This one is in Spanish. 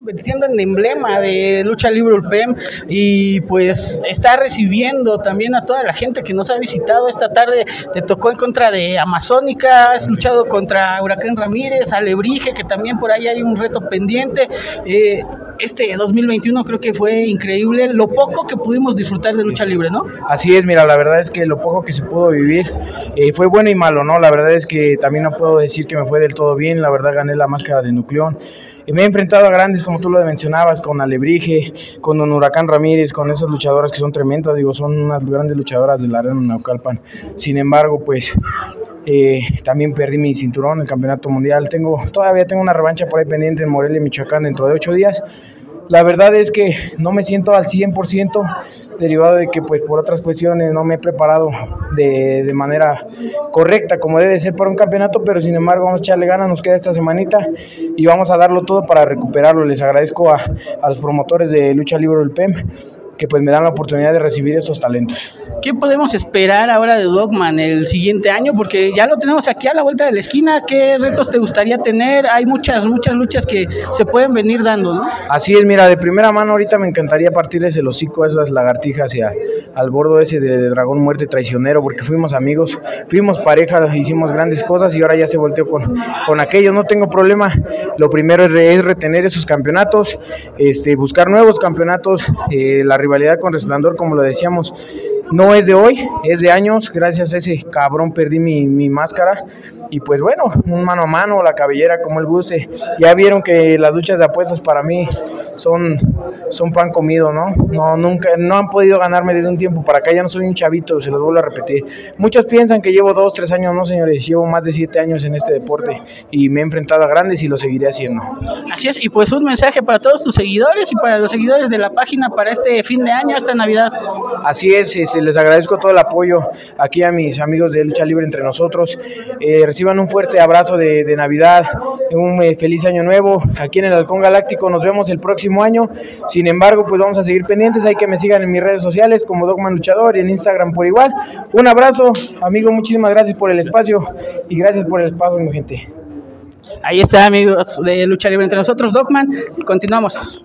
convirtiendo en emblema de lucha libre ULPEM y pues está recibiendo también a toda la gente que nos ha visitado esta tarde. Te tocó en contra de Amazónica, has luchado contra Huracán Ramírez, Alebrije, que también por ahí hay un reto pendiente. Eh, este 2021 creo que fue increíble, lo poco que pudimos disfrutar de lucha libre, ¿no? Así es, mira, la verdad es que lo poco que se pudo vivir eh, fue bueno y malo, ¿no? La verdad es que también no puedo decir que me fue del todo bien, la verdad gané la máscara de Nucleón me he enfrentado a grandes, como tú lo mencionabas, con Alebrije, con Don Huracán Ramírez, con esas luchadoras que son tremendas, digo, son unas grandes luchadoras de la arena Naucalpan. Sin embargo, pues eh, también perdí mi cinturón, el campeonato mundial. Tengo, todavía tengo una revancha por ahí pendiente en Morelia, Michoacán, dentro de ocho días. La verdad es que no me siento al 100%, derivado de que pues por otras cuestiones no me he preparado de, de, manera correcta como debe ser para un campeonato, pero sin embargo vamos a echarle ganas, nos queda esta semanita y vamos a darlo todo para recuperarlo. Les agradezco a, a los promotores de Lucha Libre del PEM que pues me dan la oportunidad de recibir esos talentos. ¿Qué podemos esperar ahora de Dogman el siguiente año? Porque ya lo tenemos aquí a la vuelta de la esquina. ¿Qué retos te gustaría tener? Hay muchas, muchas luchas que se pueden venir dando, ¿no? Así es, mira, de primera mano ahorita me encantaría partirles el hocico a esas lagartijas y al bordo ese de Dragón Muerte Traicionero, porque fuimos amigos, fuimos pareja, hicimos grandes cosas y ahora ya se volteó con, con aquello. No tengo problema. Lo primero es, retener esos campeonatos, este, buscar nuevos campeonatos, eh, la rivalidad con Resplandor, como lo decíamos, no es de hoy, es de años. Gracias a ese cabrón perdí mi, mi máscara. Y pues bueno, un mano a mano, la cabellera, como él guste. Ya vieron que las luchas de apuestas para mí son, son pan comido, ¿no? No, nunca, no han podido ganarme desde un tiempo para acá, ya no soy un chavito, se los vuelvo a repetir. Muchos piensan que llevo dos, tres años, no señores, llevo más de siete años en este deporte y me he enfrentado a grandes y lo seguiré haciendo. Así es, y pues un mensaje para todos tus seguidores y para los seguidores de la página para este fin de año, esta Navidad. Así es, este, les agradezco todo el apoyo aquí a mis amigos de Lucha Libre entre nosotros. Eh, reciban un fuerte abrazo de, de Navidad, un eh, feliz año nuevo aquí en el Halcón Galáctico. Nos vemos el próximo año. Sin embargo, pues vamos a seguir pendientes. Hay que me sigan en mis redes sociales como Dogman Luchador y en Instagram por igual. Un abrazo, amigo. Muchísimas gracias por el espacio y gracias por el espacio, mi gente. Ahí está, amigos de Lucha Libre entre nosotros, Dogman. Continuamos.